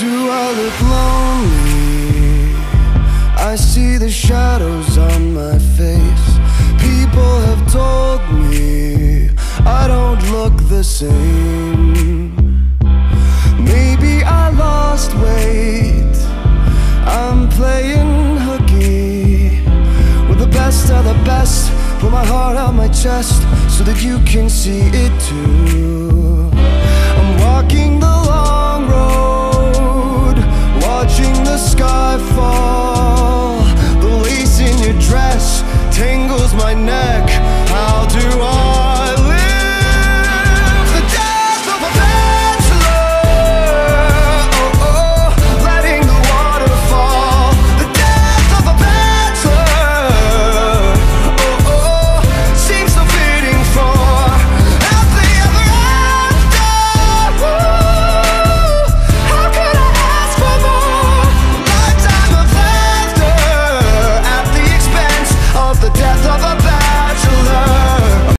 Do I look lonely? I see the shadows on my face. People have told me I don't look the same. Maybe I lost weight. I'm playing hooky with the best of the best. Put my heart on my chest so that you can see it too.